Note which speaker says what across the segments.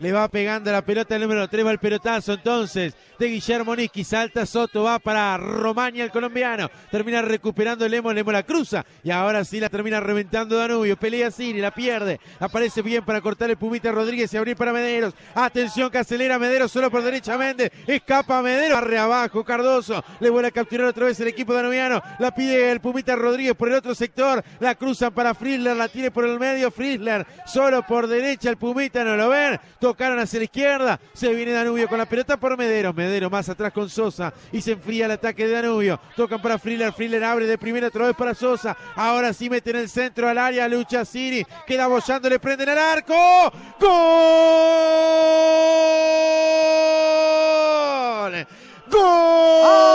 Speaker 1: Le va pegando la pelota el número 3, va el pelotazo entonces de Guillermo Nisqui, salta Soto, va para Romania el colombiano, termina recuperando Lemo, Lemo la cruza y ahora sí la termina reventando Danubio, pelea Siri, la pierde, aparece bien para cortar el Pumita Rodríguez y abrir para Mederos, atención que acelera Mederos solo por derecha Méndez, escapa Mederos, barre abajo Cardoso, le vuelve a capturar otra vez el equipo danubiano, la pide el Pumita Rodríguez por el otro sector, la cruzan para Frizzler, la tiene por el medio Frizzler, solo por derecha el Pumita, no lo ven, tocaron hacia la izquierda, se viene Danubio con la pelota por Mederos, Mederos más atrás con Sosa. Y se enfría el ataque de Danubio, tocan para Friller, Friller abre de primera otra vez para Sosa, ahora sí mete en el centro al área, lucha Siri, queda bollando, le prenden el arco, gol, gol,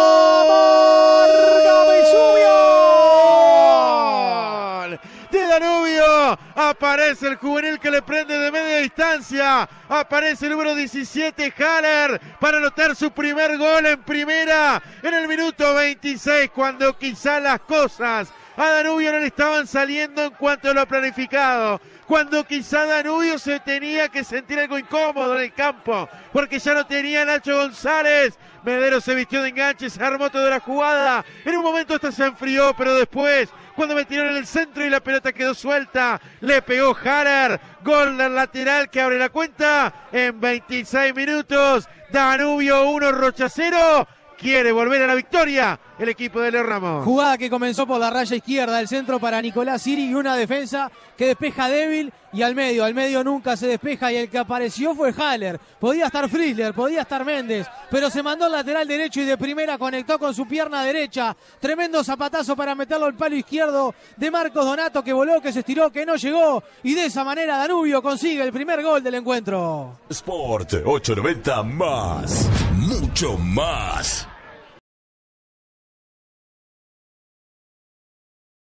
Speaker 1: Aparece el juvenil que le prende de media distancia. Aparece el número 17, Haller, para anotar su primer gol en primera en el minuto 26, cuando quizá las cosas a Danubio no le estaban saliendo en cuanto a lo planificado. Cuando quizá Danubio se tenía que sentir algo incómodo en el campo, porque ya no tenía Nacho González. Medero se vistió de enganche, se armó toda la jugada. En un momento hasta se enfrió, pero después, cuando metieron en el centro y la pelota quedó suelta, le pegó Harar. Gol al lateral que abre la cuenta en 26 minutos. Danubio 1, Rocha 0 quiere volver a la victoria el equipo de Leo Ramos.
Speaker 2: Jugada que comenzó por la raya izquierda del centro para Nicolás Siri y una defensa que despeja débil y al medio. Al medio nunca se despeja y el que apareció fue Haller. Podía estar Frizzler, podía estar Méndez, pero se mandó al lateral derecho y de primera conectó con su pierna derecha. Tremendo zapatazo para meterlo al palo izquierdo de Marcos Donato que voló, que se estiró, que no llegó y de esa manera Danubio consigue el primer gol del encuentro.
Speaker 3: Sport 890 más, mucho más.